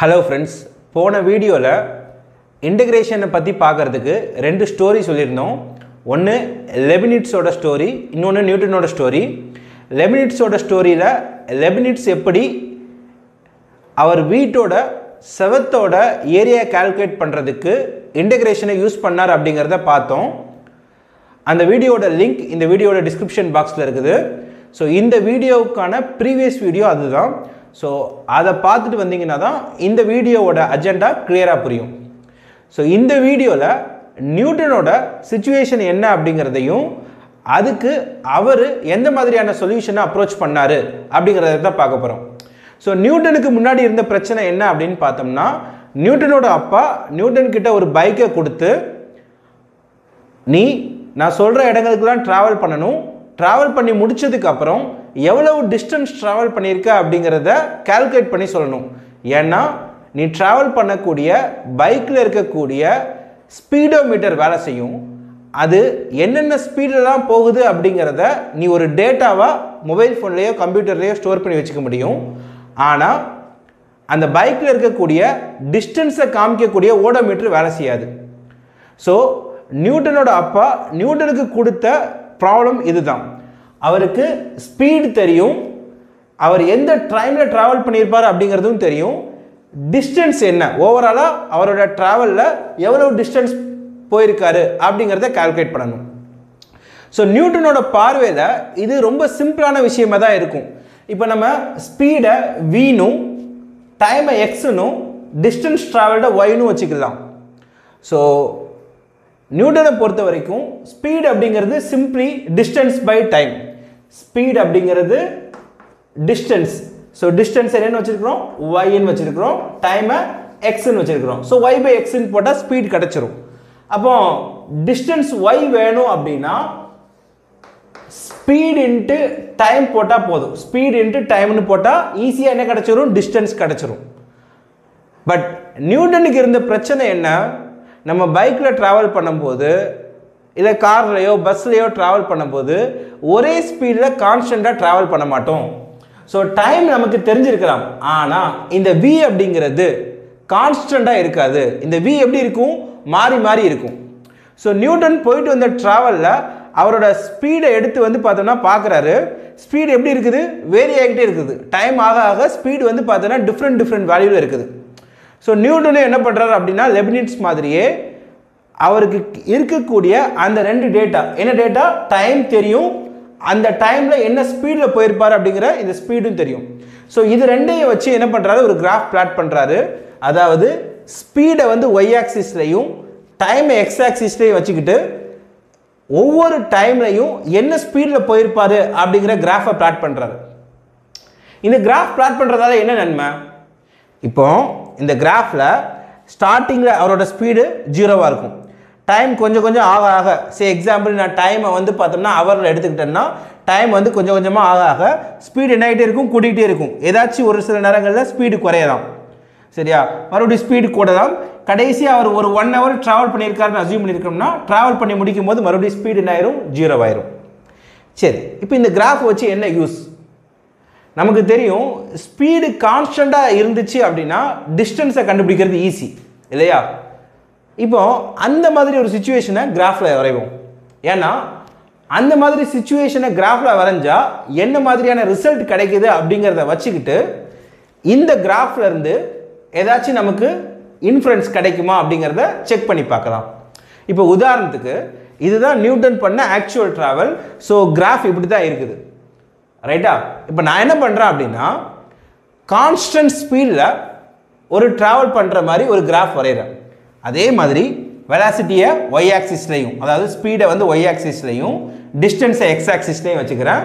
Hello friends போன வீடியோவில் இன்டகிரேஷனை பற்றி பார்க்குறதுக்கு ரெண்டு ஸ்டோரி சொல்லியிருந்தோம். ஒன்று லெபினிட்ஸோட ஸ்டோரி இன்னொன்று நியூட்டனோட ஸ்டோரி லெபினிட்ஸோட ஸ்டோரியில் லெபினிட்ஸ் எப்படி அவர் வீட்டோட செவத்தோட ஏரியா கால்குலேட் பண்ணுறதுக்கு இன்டகிரேஷனை யூஸ் பண்ணார் அப்படிங்கிறத பார்த்தோம். அந்த வீடியோட லிங்க் இந்த வீடியோட டிஸ்கிரிப்ஷன் பாக்ஸில் இருக்குது. ஸோ இந்த வீடியோவுக்கான ப்ரீவியஸ் வீடியோ அதுதான். ஸோ அதை பார்த்துட்டு வந்தீங்கன்னா தான் இந்த வீடியோவோட அஜெண்டா கிளியராக புரியும். ஸோ இந்த வீடியோவில் நியூட்டனோட சுச்சுவேஷன் என்ன அப்படிங்கிறதையும் அதுக்கு அவர் எந்த மாதிரியான சொல்யூஷனை அப்ரோச் பண்ணார் அப்படிங்கிறத தான் பார்க்க போகிறோம் ஸோ நியூட்டனுக்கு முன்னாடி இருந்த பிரச்சனை என்ன அப்படின்னு பார்த்தோம்னா நியூட்டனோட அப்பா நியூட்டன் கிட்ட ஒரு பைக்கை கொடுத்து நீ நான் சொல்கிற இடங்களுக்கெல்லாம் ட்ராவல் பண்ணணும். ட்ராவல் பண்ணி முடித்ததுக்கப்புறம் எவ்வளவு டிஸ்டன்ஸ் ட்ராவல் பண்ணியிருக்க அப்படிங்கிறத கால்குலேட் பண்ணி சொல்லணும். ஏன்னா நீ ட்ராவல் பண்ணக்கூடிய பைக்கில் இருக்கக்கூடிய ஸ்பீடோமீட்டர் வேலை செய்யும். அது என்னென்ன ஸ்பீடெல்லாம் போகுது அப்படிங்கிறத நீ ஒரு டேட்டாவாக மொபைல் ஃபோன்லேயோ கம்ப்யூட்டர்லேயோ ஸ்டோர் பண்ணி வச்சுக்க முடியும். ஆனால் அந்த பைக்கில் இருக்கக்கூடிய டிஸ்டன்ஸை காமிக்கக்கூடிய ஓடோமீட்டர் வேலை செய்யாது. ஸோ நியூட்டனோட அப்பா நியூட்டனுக்கு கொடுத்த ப்ராப்ளம் இதுதான். அவருக்கு ஸ்பீடு தெரியும். அவர் எந்த டைமில் ட்ராவல் பண்ணியிருப்பார் அப்படிங்கிறதும் தெரியும். டிஸ்டன்ஸ் என்ன? ஓவராலாக அவரோட ட்ராவலில் எவ்வளோ டிஸ்டன்ஸ் போயிருக்காரு அப்படிங்கிறத கால்குலேட் பண்ணணும். ஸோ நியூட்டனோட பார்வையில் இது ரொம்ப சிம்பிளான விஷயமா தான் இருக்கும். இப்போ நம்ம ஸ்பீடை வீணும் டைமை எக்ஸுனும் டிஸ்டன்ஸ் ட்ராவல்ட ஒய்னும் வச்சுக்கலாம். ஸோ நியூட்டனை பொறுத்த வரைக்கும் ஸ்பீடு அப்படிங்கிறது simply distance by time speed அப்படிங்கிறது டிஸ்டன்ஸ் ஸோ டிஸ்டன்ஸ் என்னென்னு வச்சிருக்கிறோம்? ஒய்ன்னு வச்சிருக்கிறோம். டைமை எக்ஸ்ன்னு வச்சிருக்கிறோம். ஸோ ஒய் பை எக்ஸ்ன்னு போட்டால் ஸ்பீட் கிடச்சிரும். அப்போ டிஸ்டன்ஸ் ஒய் வேணும் அப்படின்னா ஸ்பீட் இன்ட்டு டைம் போட்டால் போதும். ஸ்பீட் இன்ட்டு டைம்னு போட்டால் ஈஸியாக என்ன கிடச்சிரும்? டிஸ்டன்ஸ் கிடச்சிரும். பட் நியூட்டனுக்கு இருந்த பிரச்சனை என்ன? நம்ம பைக்கில் ட்ராவல் பண்ணும்போது இல்லை கார்லையோ பஸ்லையோ ட்ராவல் பண்ணும்போது ஒரே ஸ்பீடில் கான்ஸ்டண்ட்டாக ட்ராவல் பண்ண மாட்டோம். ஸோ டைம் நமக்கு தெரிஞ்சிருக்கலாம். ஆனால் இந்த வி அப்படிங்கிறது கான்ஸ்டண்ட்டாக இருக்காது. இந்த வி எப்படி இருக்கும்? மாறி மாறி இருக்கும். ஸோ நியூட்டன் போயிட்டு வந்த ட்ராவலில் அவரோட ஸ்பீடை எடுத்து வந்து பார்த்தோம்னா பார்க்குறாரு. ஸ்பீடு எப்படி இருக்குது? வேரி ஆகிட்டே இருக்குது. டைம் ஆக ஆக ஸ்பீடு வந்து பார்த்தோன்னா டிஃப்ரெண்ட் டிஃப்ரெண்ட் வேல்யூவில் இருக்குது. ஸோ நியூட்டனே என்ன பண்ணுறாரு அப்படின்னா லெபினிட்ஸ் மாதிரியே அவருக்கு இருக்கக்கூடிய அந்த ரெண்டு டேட்டா என்ன டேட்டா டைம் தெரியும் அந்த டைமில் என்ன ஸ்பீடில் போயிருப்பார் அப்படிங்கிற இந்த ஸ்பீடும் தெரியும். ஸோ இது ரெண்டையும் வச்சு என்ன பண்ணுறாரு ஒரு கிராஃப் பிளாட் பண்ணுறாரு அதாவது ஸ்பீடை வந்து ஒய் ஆக்சிஸ்லையும் டைமை எக்ஸ் ஆக்சிஸ்லையும் வச்சுக்கிட்டு ஒவ்வொரு டைம்லையும் என்ன ஸ்பீடில் போயிருப்பார் அப்படிங்கிற கிராஃபை பிளாட் பண்ணுறாரு இந்த கிராஃப் பிளாட் பண்ணுறதால என்ன நன்மை? இப்போ இந்த கிராஃபில் ஸ்டார்டிங்கில் அவரோட ஸ்பீடு ஜீரோவாக இருக்கும். டைம் கொஞ்சம் கொஞ்சம் ஆக ஆக சே எக்ஸாம்பிள் நான் டைமை வந்து பார்த்தோம்னா அவரில் எடுத்துக்கிட்டேன்னா டைம் வந்து கொஞ்சம் கொஞ்சமாக ஆக ஆக ஸ்பீடு என்ன ஆகிட்டே இருக்கும் கூட்டிகிட்டே இருக்கும். ஏதாச்சும் ஒரு சில நேரங்களில் ஸ்பீடு குறையலாம். சரியா? மறுபடியும் ஸ்பீடு கூட தான் கடைசியாக அவர் ஒரு ஒன் ஹவர் ட்ராவல் பண்ணியிருக்காருன்னு அசியூம் பண்ணியிருக்கோம்னா ட்ராவல் பண்ணி முடிக்கும் போது மறுபடியும் ஸ்பீடு என்ன ஆயிரும்? ஜீரோ ஆயிரும். சரி இப்போ இந்த கிராஃப் வச்சு என்ன யூஸ் நமக்கு தெரியும் ஸ்பீடு கான்ஸ்டண்ட்டாக இருந்துச்சு அப்படின்னா டிஸ்டன்ஸை கண்டுபிடிக்கிறது ஈஸி இல்லையா? இப்போ அந்த மாதிரி ஒரு சுச்சுவேஷனை கிராஃபில் வரைவோம். ஏன்னா அந்த மாதிரி சுச்சுவேஷனை கிராஃபில் வரைஞ்சால் என்ன மாதிரியான ரிசல்ட் கிடைக்குது அப்படிங்கிறத வச்சுக்கிட்டு இந்த கிராஃப்லேருந்து ஏதாச்சும் நமக்கு இன்ஃப்ளூயன்ஸ் கிடைக்குமா அப்படிங்கிறத செக் பண்ணி பார்க்கலாம். இப்போ உதாரணத்துக்கு இதுதான் நியூட்டன் பண்ண ஆக்சுவல் ட்ராவல் ஸோ கிராஃப் இப்படி தான் இருக்குது. ரைட்டா இப்போ நான் என்ன பண்ணுறேன் அப்படின்னா கான்ஸ்டன்ட் ஸ்பீடில் ஒரு ட்ராவல் பண்ணுற மாதிரி ஒரு கிராஃப் வரைகிறேன் அதே மாதிரி வெலாசிட்டியை ஒய் ஆக்சிஸ்லையும் அதாவது ஸ்பீடை வந்து ஒய் ஆக்சிஸ்லையும் டிஸ்டன்ஸை எக்ஸ் ஆக்சிஸ்லையும் வச்சுக்கிறேன்.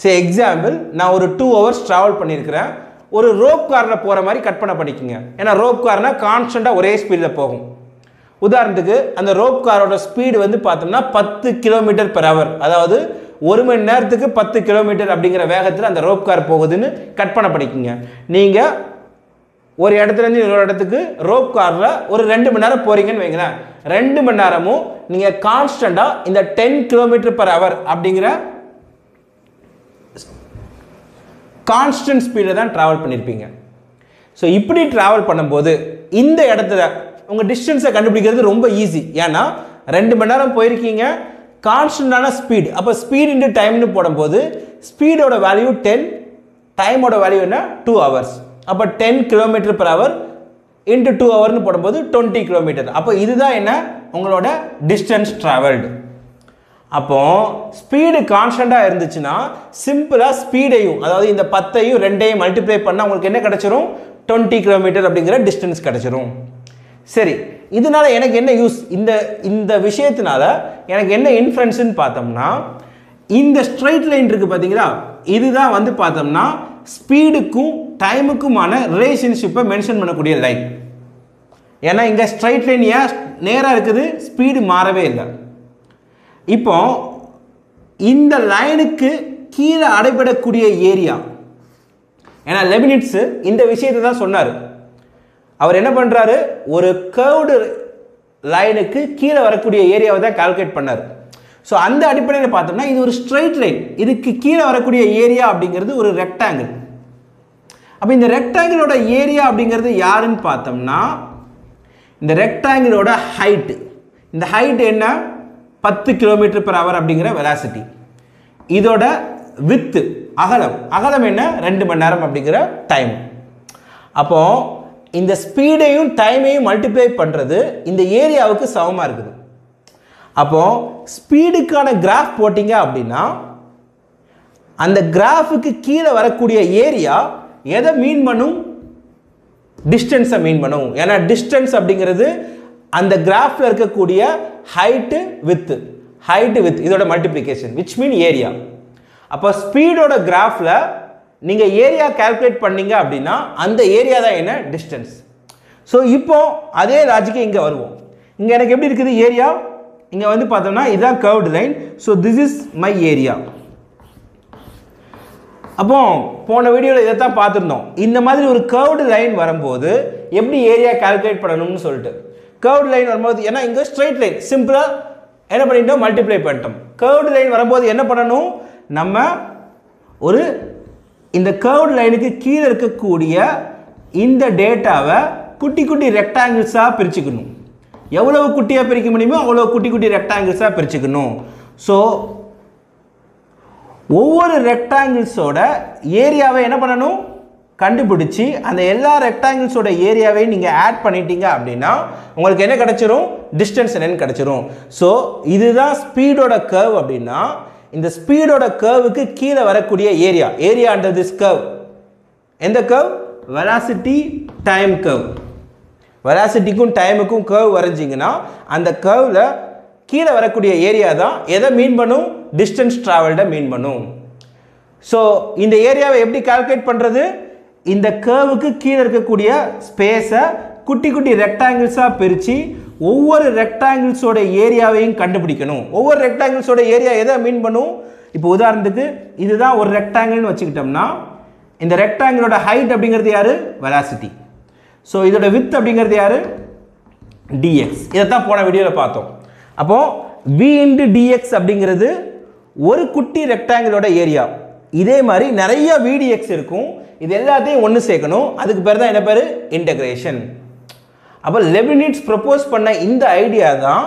சரி எக்ஸாம்பிள் நான் ஒரு டூ ஹவர்ஸ் ட்ராவல் பண்ணியிருக்கிறேன் ஒரு ரோப் காரில் போகிற மாதிரி கற்பனை பண்ணிக்கோங்க. ஏன்னா ரோப் கார்னா கான்ஸ்டண்ட்டாக ஒரே ஸ்பீடில் போகும். உதாரணத்துக்கு அந்த ரோப் காரோட ஸ்பீடு வந்து பார்த்தோம்னா பத்து கிலோமீட்டர் பெர் ஹவர் அதாவது ஒரு மணி நேரத்துக்கு பத்து கிலோமீட்டர் அப்படிங்கிற வேகத்தில் அந்த ரோப் கார் போகுதுன்னு கற்பனை பண்ணிக்கோங்க. நீங்கள் ஒரு இடத்துலேருந்து இன்னொரு இடத்துக்கு ரோப் காரில் ஒரு ரெண்டு மணி நேரம் போகிறீங்கன்னு வைங்களேன். ரெண்டு மணி நேரமும் நீங்கள் கான்ஸ்டண்ட்டாக இந்த டென் கிலோமீட்டர் பர் ஹவர் அப்படிங்கிற கான்ஸ்டன்ட் ஸ்பீடில் தான் ட்ராவல் பண்ணியிருப்பீங்க ஸோ இப்படி ட்ராவல் பண்ணும்போது இந்த இடத்துல உங்கள் டிஸ்டன்ஸை கண்டுபிடிக்கிறது ரொம்ப ஈஸி ஏன்னா ரெண்டு மணி நேரம் போயிருக்கீங்க கான்ஸ்டண்டான ஸ்பீட் அப்போ ஸ்பீட் இன்ட்டு டைம்னு போடும்போது ஸ்பீடோட வேல்யூ டென் டைமோட வேல்யூ என்ன? டூ ஹவர்ஸ் அப்போ ten kilometre per hour into two ஹவர்னு போடும்போது டுவெண்ட்டி கிலோமீட்டர் அப்போ இதுதான் என்ன? உங்களோட டிஸ்டன்ஸ் ட்ராவல்டு அப்போ ஸ்பீடு கான்ஸ்டண்ட்டாக இருந்துச்சுன்னா சிம்பிளாக ஸ்பீடையும் அதாவது இந்த பத்தையும் ரெண்டையும் மல்டிப்ளை பண்ணால் உங்களுக்கு என்ன கிடச்சிரும்? டுவெண்ட்டி கிலோமீட்டர் அப்படிங்கிற டிஸ்டன்ஸ் கிடச்சிரும். சரி இதனால எனக்கு என்ன யூஸ் இந்த இந்த விஷயத்தினால எனக்கு என்ன இன்ஃப்ளன்ஸுன்னு பார்த்தோம்னா இந்த ஸ்ட்ரைட் லைன் இருக்குது பார்த்தீங்களா இதுதான் வந்து பார்த்தோம்னா ஸ்பீடுக்கும் டைமுக்குமான ரிலேஷன்ஷிப்பை மென்ஷன் பண்ணக்கூடிய லைன் ஏன்னா இங்கே ஸ்ட்ரைட் லைனியாக ஏன் நேராக இருக்குது? ஸ்பீடு மாறவே இல்லை. இப்போ இந்த லைனுக்கு கீழே அடைபடக்கூடிய ஏரியா ஏன்னா லெபினிட்ஸு இந்த விஷயத்தை தான் சொன்னார். அவர் என்ன பண்ணுறாரு ஒரு கேர்வ்டு லைனுக்கு கீழே வரக்கூடிய ஏரியாவை தான் கால்குலேட் பண்ணார். ஸோ அந்த அடிப்படையில் பார்த்தோம்னா இது ஒரு ஸ்ட்ரைட் லைன் இதுக்கு கீழே வரக்கூடிய ஏரியா அப்படிங்கிறது ஒரு ரெக்டாங்கிள் அப்போ இந்த ரெக்டாங்கிளோட ஏரியா அப்படிங்கிறது யாருன்னு பார்த்தோம்னா இந்த ரெக்டாங்கிளோட ஹைட்டு இந்த ஹைட் என்ன? பத்து கிலோமீட்டர் பர் ஹவர் அப்படிங்கிற வெலாசிட்டி இதோட வித்து அகலம். அகலம் என்ன? ரெண்டு மணி நேரம் அப்படிங்கிற டைம் அப்போ இந்த ஸ்பீடையும் டைமையும் மல்டிப்ளை பண்ணுறது இந்த ஏரியாவுக்கு சமமாக இருக்குது. அப்போ ஸ்பீடுக்கான கிராஃப் போட்டிங்க அப்படின்னா அந்த கிராஃபுக்கு கீழே வரக்கூடிய ஏரியா எதை மீன் பண்ணும்? டிஸ்டன்ஸை மீன் பண்ணும். ஏன்னா டிஸ்டன்ஸ் அப்படிங்கிறது அந்த கிராஃபில் இருக்கக்கூடிய ஹைட்டு வித்து ஹைட்டு வித் இதோட மல்டிப்ளிகேஷன் விச் மீன் ஏரியா அப்போ ஸ்பீடோட கிராஃபில் நீங்கள் ஏரியா கால்குலேட் பண்ணீங்க அப்படின்னா அந்த ஏரியா தான் என்ன? டிஸ்டன்ஸ் ஸோ இப்போ அதே ராஜிக்கு இங்கே வருவோம். இங்கே எனக்கு எப்படி இருக்குது? ஏரியா இங்கே வந்து பார்த்தோம்னா இதுதான் curved line so this is my area அப்போ போன வீடியோவில் இதை தான் பார்த்துருந்தோம். இந்த மாதிரி ஒரு கர்வ்டு லைன் வரும்போது எப்படி ஏரியா கால்குலேட் பண்ணணும்னு சொல்லிட்டு. கர்வ்டு லைன் வரும்போது ஏன்னா இங்கே ஸ்ட்ரெயிட் லைன் சிம்பிளாக என்ன பண்ணிட்டோம்? மல்டிப்ளை பண்ணிட்டோம். கர்வ்டு லைன் வரும்போது என்ன பண்ணணும்? நம்ம ஒரு இந்த கர்வ்டு லைனுக்கு கீழே இருக்கக்கூடிய இந்த டேட்டாவை குட்டி குட்டி ரெக்டாங்கிள்ஸாக பிரிச்சுக்கணும். எவ்வளவு குட்டியாக பிரிக்க முடியுமோ அவ்வளோ குட்டி குட்டி ரெக்டாங்கிள்ஸாக பிரிச்சுக்கணும். ஸோ ஒவ்வொரு ரெக்டாங்கிள்ஸோட ஏரியாவை என்ன பண்ணணும்? கண்டுபிடிச்சி அந்த எல்லா ரெக்டாங்கிள்ஸோட ஏரியாவையும் நீங்கள் ஆட் பண்ணிட்டீங்க அப்படின்னா உங்களுக்கு என்ன கிடச்சிரும்? டிஸ்டன்ஸ் என்னன்னு கிடச்சிரும். ஸோ இதுதான் ஸ்பீடோட கர்வ் அப்படின்னா இந்த ஸ்பீடோட கர்வுக்கு கீழே வரக்கூடிய area area under this curve எந்த கர்வ் வெலாசிட்டி டைம் கர்வ் வெலாசிட்டிக்கும் டைமுக்கும் கர்வ் வரைஞ்சிங்கன்னா அந்த கர்வில் கீழே வரக்கூடிய ஏரியா தான் எதை மீன் பண்ணும்? டிஸ்டன்ஸ் ட்ராவல்டை மீன் பண்ணும். ஸோ இந்த ஏரியாவை எப்படி கால்குலேட் பண்ணுறது இந்த கேர்வுக்கு கீழே இருக்கக்கூடிய ஸ்பேஸை குட்டி குட்டி ரெக்டாங்கிள்ஸாக பிரித்து ஒவ்வொரு ரெக்டாங்கிள்ஸோட ஏரியாவையும் கண்டுபிடிக்கணும். ஒவ்வொரு ரெக்டாங்கிள்ஸோட ஏரியா எதை மீன் பண்ணும்? இப்போ உதாரணத்துக்கு இதுதான் ஒரு ரெக்டாங்கிள்னு வச்சுக்கிட்டோம்னா இந்த ரெக்டாங்கிளோட ஹைட் அப்படிங்கிறது யாரு? வெலாசிட்டி ஸோ இதோட வித் அப்படிங்கிறது யாரு? டிஎக்ஸ் இதைத்தான் போன வீடியோவில் பார்த்தோம். அப்போ வி இன்டு டிஎக்ஸ் அப்படிங்கிறது ஒரு குட்டி ரெக்டாங்கிளோட ஏரியா இதே மாதிரி நிறைய விடிஎக்ஸ் இருக்கும். இது எல்லாத்தையும் ஒன்று சேர்க்கணும். அதுக்கு பேர் தான் என்ன பேர்? இன்டகிரேஷன் அப்போ லெபினிட்ஸ் ப்ரப்போஸ் பண்ண இந்த ஐடியா தான்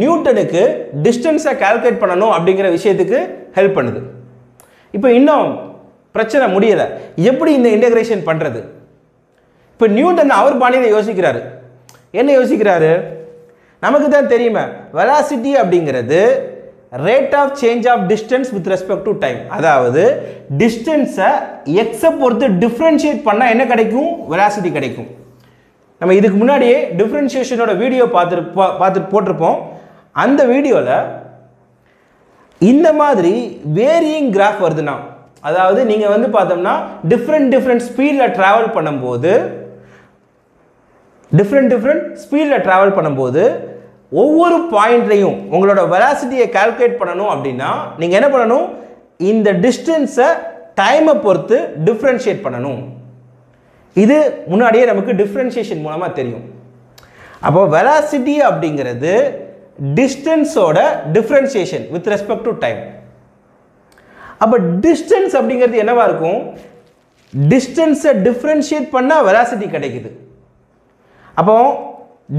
நியூட்டனுக்கு டிஸ்டன்ஸை கால்குலேட் பண்ணணும் அப்படிங்கிற விஷயத்துக்கு ஹெல்ப் பண்ணுது. இப்போ இன்னும் பிரச்சனை முடியலை. எப்படி இந்த இன்டகிரேஷன் பண்ணுறது இப்போ நியூட்டன் அவர் பாணியில் யோசிக்கிறாரு. என்ன யோசிக்கிறாரு? நமக்கு தான் தெரியுமே வெலாசிட்டி அப்படிங்கிறது rate of change of distance with respect to time அதாவது டிஸ்டன்ஸை எக்ஸை பொறுத்து டிஃப்ரென்ஷியேட் பண்ணால் என்ன கிடைக்கும்? வெலாசிட்டி கிடைக்கும். நம்ம இதுக்கு முன்னாடியே டிஃப்ரென்ஷியேஷனோட வீடியோ பார்த்துரு பார்த்து போட்டிருப்போம். அந்த வீடியோவில் இந்த மாதிரி வேரியிங் கிராஃப் வருதுன்னா அதாவது நீங்கள் வந்து பார்த்தோம்னா டிஃப்ரெண்ட் டிஃப்ரெண்ட் ஸ்பீடில் ட்ராவல் பண்ணும்போது டிஃப்ரெண்ட் டிஃப்ரெண்ட் ஸ்பீடில் ட்ராவல் பண்ணும்போது ஒவ்வொரு பாயிண்ட்லையும் உங்களோட வெலாசிட்டியை கால்குலேட் பண்ணணும் அப்படின்னா நீங்கள் என்ன பண்ணணும்? இந்த டிஸ்டன்ஸை டைமை பொறுத்து டிஃப்ரென்ஷியேட் பண்ணணும். இது முன்னாடியே நமக்கு டிஃப்ரென்ஷியேஷன் மூலமாக தெரியும். அப்போ வெலாசிட்டி அப்படிங்கிறது டிஸ்டன்ஸோட differentiation with respect to time அப்போ டிஸ்டன்ஸ் அப்படிங்கிறது என்னவாக இருக்கும்? டிஸ்டன்ஸை டிஃப்ரென்ஷியேட் பண்ணால் வெலாசிட்டி கிடைக்குது. அப்போ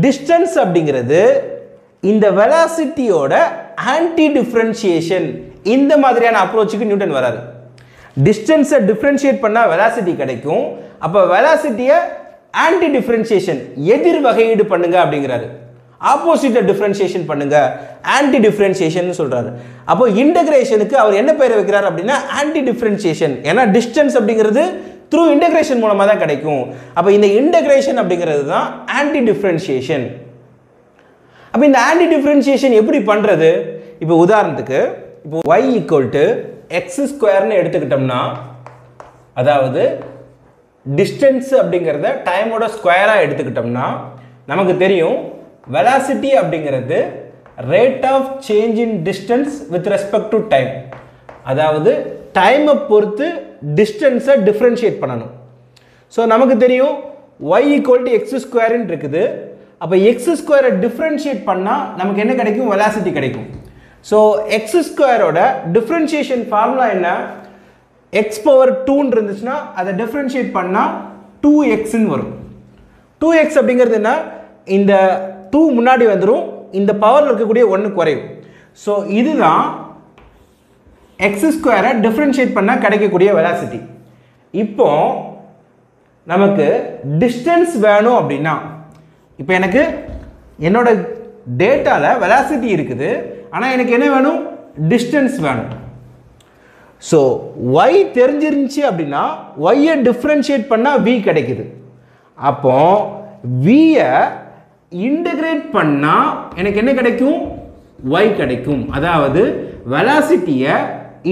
டிஸ்டன்ஸ் அப்படிங்கிறது இந்த வெலாசிட்டியோட ஆன்டி டிஃப்ரென்ஷியேஷன் இந்த மாதிரியான அப்ரோச்சுக்கு நியூட்டன் வராது டிஸ்டன்ஸை டிஃப்ரென்ஷியேட் பண்ணால் வெலாசிட்டி கிடைக்கும். அப்போ வெலாசிட்டியை ஆன்டி டிஃப்ரென்ஷியேஷன் எதிர் வகையீடு பண்ணுங்க அப்படிங்கிறாரு. ஆப்போசிட்டை டிஃப்ரென்ஷியேஷன் பண்ணுங்க. ஆன்டி டிஃப்ரென்ஷியேஷன் சொல்றாரு. அப்போ இன்டகிரேஷனுக்கு அவர் என்ன பெயர் வைக்கிறார் அப்படின்னா ஆன்டி டிஃப்ரென்ஷியேஷன் ஏன்னா டிஸ்டன்ஸ் அப்படிங்கிறது த்ரூ இன்டகிரேஷன் மூலமாக தான் கிடைக்கும். அப்போ இந்த இன்டகிரேஷன் அப்படிங்கிறது தான் ஆன்டி டிஃப்ரென்ஷியேஷன் அப்போ இந்த ஆன்டி டிஃப்ரென்ஷியேஷன் எப்படி பண்ணுறது இப்போ உதாரணத்துக்கு இப்போ ஒய் ஈக்குவல் டு எக்ஸ் ஸ்கொயர்னு எடுத்துக்கிட்டோம்னா அதாவது டிஸ்டன்ஸ் அப்படிங்கிறத டைமோட ஸ்கொயராக எடுத்துக்கிட்டோம்னா நமக்கு தெரியும் வெலாசிட்டி அப்படிங்கிறது rate of change in distance with respect to time அதாவது டைமை பொறுத்து டிஸ்டன்ஸை டிஃப்ரென்ஷியேட் பண்ணணும். ஸோ நமக்கு தெரியும் ஒய் ஈக்குவல் டு எக்ஸ் ஸ்கொயர்னு இருக்குது. அப்போ எக்ஸ் ஸ்கொயரை டிஃப்ரென்ஷியேட் பண்ணால் நமக்கு என்ன கிடைக்கும்? வெலாசிட்டி கிடைக்கும். ஸோ எக்ஸ் ஸ்கொயரோட டிஃப்ரென்ஷியேஷன் ஃபார்முலா என்ன? எக்ஸ் பவர் டூன்னு இருந்துச்சுன்னா அதை டிஃப்ரென்ஷியேட் பண்ணால் டூ எக்ஸ்ன்னு வரும். டூ எக்ஸ் அப்படிங்கிறது என்ன? இந்த டூ முன்னாடி வந்துடும் இந்த பவரில் இருக்கக்கூடிய ஒன்று குறையும். ஸோ இதுதான் எக்ஸ் ஸ்கொயரை டிஃப்ரென்ஷியேட் பண்ணால் கிடைக்கக்கூடிய வெலாசிட்டி இப்போ நமக்கு டிஸ்டன்ஸ் வேணும் அப்படின்னா இப்போ எனக்கு என்னோட டேட்டாவில் வெலாசிட்டி இருக்குது ஆனால் எனக்கு என்ன வேணும்? டிஸ்டன்ஸ் வேணும். ஸோ ஒய் தெரிஞ்சிருந்துச்சு அப்படின்னா ஒய்யை டிஃப்ரென்ஷியேட் பண்ணால் வி கிடைக்குது. அப்போ வியை இன்டகிரேட் பண்ணால் எனக்கு என்ன கிடைக்கும்? ஒய் கிடைக்கும். அதாவது வெலாசிட்டியை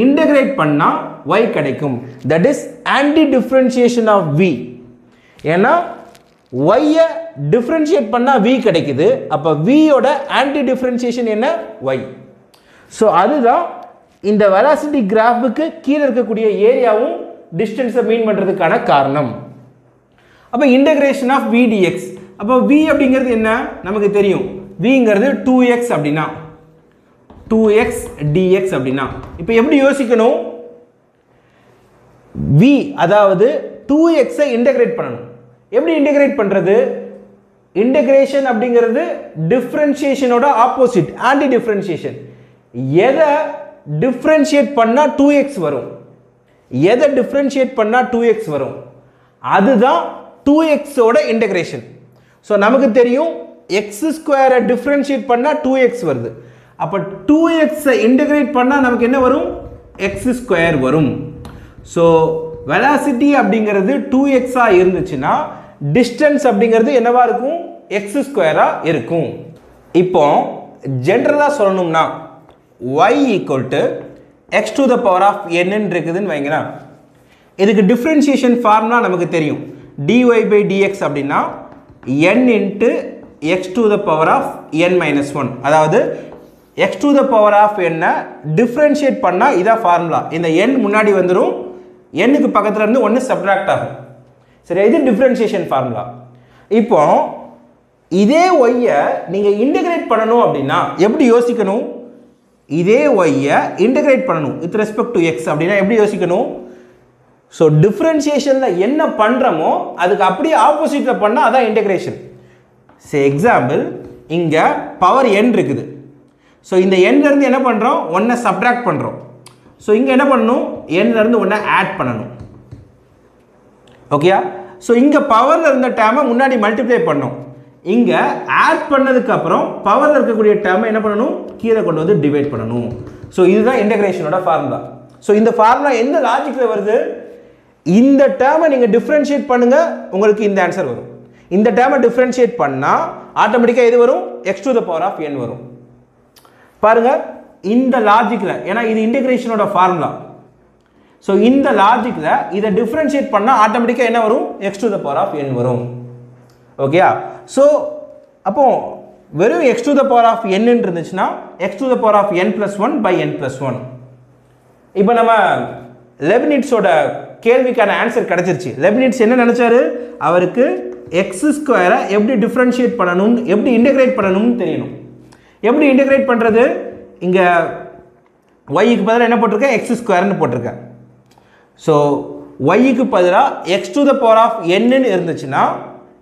இன்டகிரேட் பண்ணால் ஒய் கிடைக்கும். That is anti differentiation of v ஏன்னா ஒய்யை டிஃப்ரென்ஷியேட் பண்ணால் வி கிடைக்குது. அப்போ வியோட ஆன்டி டிஃப்ரென்ஷியேஷன் என்ன? ஒய் ஸோ அதுதான் இந்த வெலாசிட்டி கிராஃபுக்கு கீழே இருக்கக்கூடிய ஏரியாவும் டிஸ்டன்ஸை மீன் பண்ணுறதுக்கான காரணம். அப்போ integration of V D X அப்போ வி அப்படிங்கிறது என்ன? நமக்கு தெரியும். விங்கிறது டூ எக்ஸ் அப்படின்னா. டூ எக்ஸ் டிஎக்ஸ் அப்படின்னா இப்போ எப்படி யோசிக்கணும்? வி அதாவது டூ எக்ஸை இன்டகிரேட் பண்ணணும். எப்படி இன்டகிரேட் பண்ணுறது இன்டகிரேஷன் அப்படிங்கிறது டிஃப்ரென்ஷியேஷனோட ஆப்போசிட் ஆன்டி டிஃப்ரென்ஷியேஷன் எதை டிஃப்ரென்ஷியேட் பண்ணால் டூ எக்ஸ் வரும்? எதை டிஃப்ரென்ஷியேட் பண்ணால் டூ எக்ஸ் வரும்? அதுதான் டூ எக்ஸோட இன்டகிரேஷன் ஸோ நமக்கு தெரியும் எக்ஸ் ஸ்கொயரை டிஃப்ரென்ஷியேட் பண்ணால் டூ எக்ஸ் வருது. அப்போ டூ எக்ஸை இன்டகிரேட் பண்ணால் நமக்கு என்ன வரும்? எக்ஸ் ஸ்கொயர் வரும். ஸோ வெலாசிட்டி அப்படிங்கிறது டூ எக்ஸாக இருந்துச்சுன்னா டிஸ்டன்ஸ் அப்படிங்கிறது என்னவா இருக்கும்? எக்ஸ் ஸ்கொயராக இருக்கும். இப்போ ஜென்ரலாக சொல்லணும்னா y equal to x to the power of என்னன்னு இருக்குதுன்னு வைங்களேன். இதுக்கு டிஃப்ரென்ஷியேஷன் ஃபார்ம்னா நமக்கு தெரியும். dy பை டிஎக்ஸ் அப்படின்னா n into x to the power of n minus one அதாவது x to the power of என்ன டிஃப்ரென்ஷியேட் பண்ணால் இதான் ஃபார்முலா இந்த எண் முன்னாடி வந்துடும் எண்ணுக்கு பக்கத்தில் இருந்து ஒன்று சப்ட்ராக்ட் ஆகும். சரி இது டிஃப்ரென்ஷியேஷன் ஃபார்முலா இப்போ இதே ஒய்யை நீங்கள் இன்டகிரேட் பண்ணணும் அப்படின்னா எப்படி யோசிக்கணும்? இதே ஒய்யை இன்டகிரேட் பண்ணணும். வித் ரெஸ்பெக்ட் டு எக்ஸ் அப்படின்னா எப்படி யோசிக்கணும்? ஸோ டிஃப்ரென்ஷியேஷனில் என்ன பண்ணுறோமோ அதுக்கு அப்படியே ஆப்போசிட்டில் பண்ணால் அதான் இன்டகிரேஷன் சே எக்ஸாம்பிள் இங்கே பவர் என் இருக்குது. ஸோ இந்த எண்லேருந்து என்ன பண்ணுறோம் ஒன்றை சப்ட்ராக்ட் பண்ணுறோம் ஸோ இங்கே என்ன பண்ணணும்? எண்லேருந்து ஒன்றை ஆட் பண்ணணும். ஓகேயா ஸோ இங்கே பவரில் இருந்த டேமை முன்னாடி மல்டிப்ளை பண்ணோம். இங்கே ஆட் பண்ணதுக்கப்புறம் பவரில் இருக்கக்கூடிய டேமை என்ன பண்ணணும்? கீழே கொண்டு வந்து டிவைட் பண்ணணும். ஸோ இதுதான் இன்டகிரேஷனோட ஃபார்முலா ஸோ இந்த ஃபார்முலா எந்த லாஜிக்கில் வருது? இந்த டேர்மை நீங்கள் டிஃப்ரென்ஷியேட் பண்ணுங்கள் உங்களுக்கு இந்த ஆன்சர் வரும். இந்த டேர்மை டிஃப்ரென்ஷியேட் பண்ணால் ஆட்டோமேட்டிக்காக எது வரும்? X to the power of n வரும். பாருங்க இந்த லாஜிக்கில் ஏன்னா இது இன்டெகிரேஷனோட ஃபார்முலா ஸோ இந்த லாஜிக்கில் இதை டிஃப்ரென்ஷியேட் பண்ணால் ஆட்டோமேட்டிக்காக என்ன வரும்? X to the power of n வரும். ஓகேயா ஸோ அப்போ வெறும் x to the power of n இருந்துச்சுன்னா x to the power of n plus one by n plus one இப்போ நம்ம லெபினிட்ஸோட கேள்விக்கான ஆன்சர் கிடைச்சிருச்சு. லெபினிட்ஸ் என்ன நினைச்சாரு? அவருக்கு எக்ஸ் ஸ்கொயரை எப்படி டிஃப்ரென்ஷியேட் பண்ணணும் எப்படி இன்டெகிரேட் பண்ணணும்னு தெரியணும். எப்படி இன்டகிரேட் பண்ணுறது இங்கே ஒய்க்கு பதிலாக என்ன போட்டிருக்கேன்? எக்ஸ் ஸ்கொயர்னு போட்டிருக்கேன். ஸோ ஒய்க்கு பதிலாக x to the power of என்னன்னு இருந்துச்சுன்னா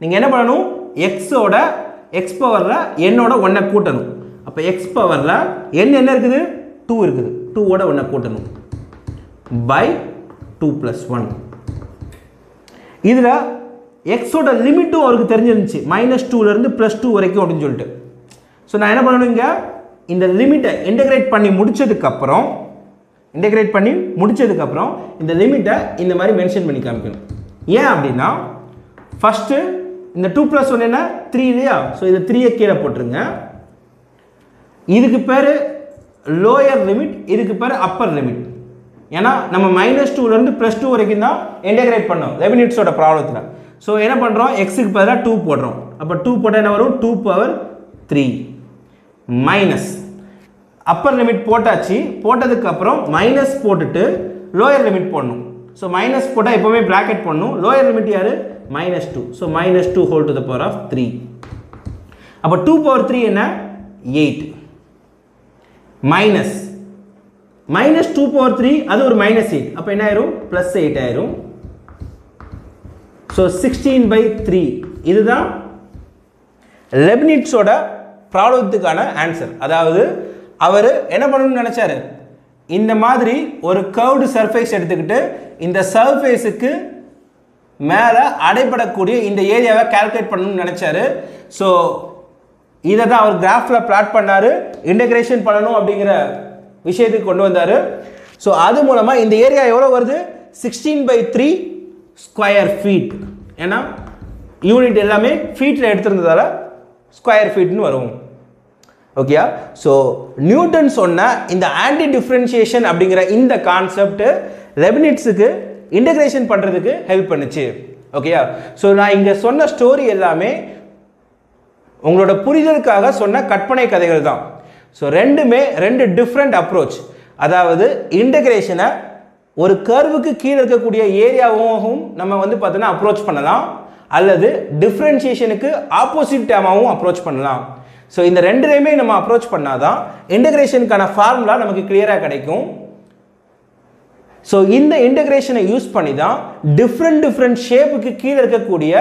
நீங்கள் என்ன பண்ணணும்? எக்ஸோட எக்ஸ் பவரில் என்னோட ஒன்றை கூட்டணும். அப்போ எக்ஸ் பவரில் என் என்ன இருக்குது? டூ இருக்குது. டூவோட ஒன்றை கூட்டணும். பை டூ ப்ளஸ் ஒன் இதில் எக்ஸோட லிமிட்டும் அவருக்கு தெரிஞ்சிருந்துச்சு. மைனஸ் டூலேருந்து ப்ளஸ் டூ வரைக்கும் அப்படின்னு சொல்லிட்டு. ஸோ நான் என்ன பண்ணணுங்க இந்த லிமிட்டை இன்டகிரேட் பண்ணி முடிச்சதுக்கப்புறம் இன்டகிரேட் பண்ணி முடிச்சதுக்கப்புறம் இந்த லிமிட்டை இந்த மாதிரி மென்ஷன் பண்ணி காமிக்கணும். ஏன் அப்படின்னா ஃபஸ்ட்டு இந்த டூ ப்ளஸ் ஒன் என்ன? த்ரீ இல்லையா? ஸோ இது த்ரீயை கீழே போட்டுருங்க. இதுக்கு பேர் லோயர் லிமிட் இதுக்கு பேர் அப்பர் லிமிட் ஏன்னா நம்ம மைனஸ் டூலேருந்து ப்ளஸ் டூ வரைக்கும் தான் இன்டகிரேட் பண்ணோம் லெவனிட்ஸோட ப்ராப்ளத்தில் ஸோ என்ன பண்ணுறோம் எக்ஸுக்கு பதிலாக டூ போடுறோம். அப்போ டூ போட்டால் என்ன வரும்? Two power three minus upper limit போட்டாச்சு. போட்டதுக்கப்புறம் மைனஸ் போட்டுட்டு லோயர் லிமிட் போடணும். ஸோ மைனஸ் போட்டால் எப்போவுமே ப்ராக்கெட் போடணும். லோயர் லிமிட் யார்? Minus two so minus two whole to the power of three அப்போ டூ பவர் த்ரீ என்ன? Eight minus minus two power three அது ஒரு மைனஸ் எயிட் அப்போ என்ன ஆயிரும்? ப்ளஸ் எயிட் ஆயிரும். ஸோ சிக்ஸ்டீன் பை த்ரீ இதுதான் லெப்னிட்ஸோட ப்ராப்ளத்துக்கான ஆன்சர் அதாவது அவர் என்ன பண்ணணும்னு நினச்சாரு? இந்த மாதிரி ஒரு கர்வ்டு சர்ஃபேஸ் எடுத்துக்கிட்டு இந்த சர்ஃபேஸுக்கு மேலே அடைபடக்கூடிய இந்த ஏரியாவை கால்குலேட் பண்ணணும்னு நினச்சாரு. ஸோ இதை தான் அவர் கிராஃபில் பிளாட் பண்ணார். இன்டகிரேஷன் பண்ணணும் அப்படிங்கிற விஷயத்துக்கு கொண்டு வந்தார். ஸோ அது மூலமாக இந்த ஏரியா எவ்வளோ வருது? Sixteen by three square feet ஏன்னா யூனிட் எல்லாமே ஃபீட்டில் எடுத்திருந்ததால் ஸ்கொயர் ஃபீட்னு வரும். ஓகேயா ஸோ நியூட்டன் சொன்ன இந்த ஆன்டி டிஃப்ரென்ஷியேஷன் அப்படிங்கிற இந்த கான்செப்ட் லெபினிட்ஸுக்கு இன்டகிரேஷன் பண்ணுறதுக்கு ஹெல்ப் பண்ணுச்சு. ஓகேயா ஸோ நான் இங்கே சொன்ன ஸ்டோரி எல்லாமே உங்களோட புரிதலுக்காக சொன்ன கற்பனை கதைகள் தான். ஸோ ரெண்டுமே ரெண்டு டிஃப்ரெண்ட் அப்ரோச் அதாவது இன்டகிரேஷனை ஒரு கர்வுக்கு கீழே இருக்கக்கூடிய ஏரியாவும் நம்ம வந்து பார்த்தோன்னா அப்ரோச் பண்ணலாம். அல்லது டிஃப்ரென்ஷியேஷனுக்கு ஆப்போசிட் டேமாகவும் அப்ரோச் பண்ணலாம். ஸோ இந்த ரெண்டுலேயுமே நம்ம அப்ரோச் பண்ணாதான் இன்டகிரேஷனுக்கான ஃபார்முலா நமக்கு கிளியராக கிடைக்கும். ஸோ இந்த இன்டகிரேஷனை யூஸ் பண்ணி தான் டிஃப்ரெண்ட் டிஃப்ரெண்ட் ஷேப்புக்கு கீழே இருக்கக்கூடிய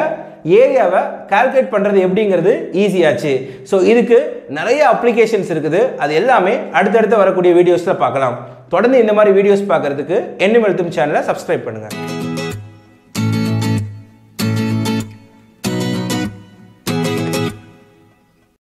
ஏரியாவை கால்குலேட் பண்ணுறது எப்படிங்கிறது ஈஸியாச்சு ஸோ இதுக்கு நிறைய அப்ளிகேஷன்ஸ் இருக்குது. அது எல்லாமே அடுத்தடுத்து வரக்கூடிய வீடியோஸில் பார்க்கலாம். தொடர்ந்து இந்த மாதிரி வீடியோஸ் பார்க்குறதுக்கு என்னும் எழுத்தும் சேனலை சப்ஸ்கிரைப் பண்ணுங்கள்